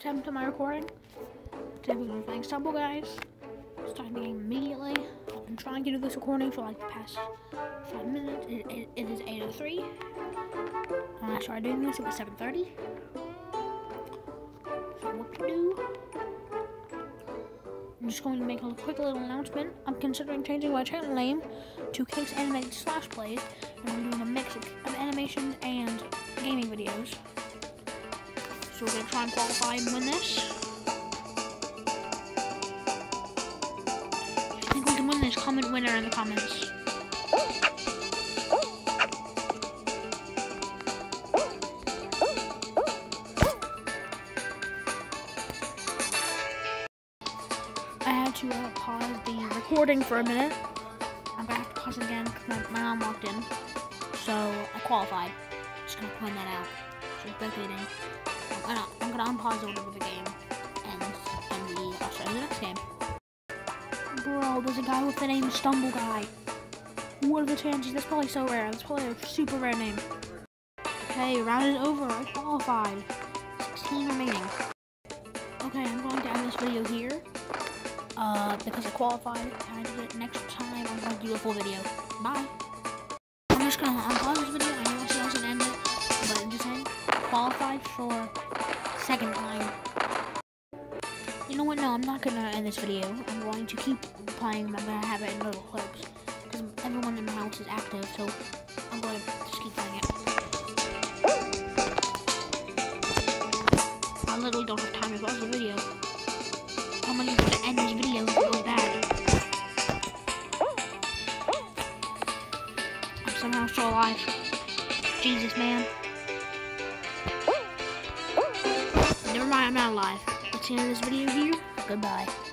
attempt at my recording. Today we're playing Stumble Guys. Starting the game immediately. I've been trying to do this recording for like the past five minutes. It, it, it is 8.03. When uh, I started doing this, it was 7.30. So what to do? I'm just going to make a quick little announcement. I'm considering changing my channel name to Case Animated Slash Plays, and I'm doing a mix of animations and gaming videos. So we're gonna try and qualify and win this. I think we can win this, comment winner in the comments. I had to uh, pause the recording for a minute. I'm gonna have to pause it again because my, my mom walked in. So I qualified. Just gonna point that out. So spectating. I'm gonna, I'm gonna unpause over the game and and the I'll show you the next game. Bro, there's a guy with the name Stumble Guy. What are the chances? That's probably so rare. That's probably a super rare name. Okay, round is over. I qualified. 16 remaining. Okay, I'm going to end this video here. Uh, because I qualified. I did it next time. I'm going to do a full video. Bye. I'm just gonna unpause this video. I know said I end it, but I'm just saying, qualified for second time. You know what? No, I'm not gonna end this video. I'm going to keep playing. I'm gonna have it in little clips because everyone in my house is active, so I'm to just keep playing it. I literally don't have time to pause the video. I'm gonna end this video if it goes bad. I'm somehow still alive. Jesus, man. Never I'm not alive. Let's end of this video here. Goodbye.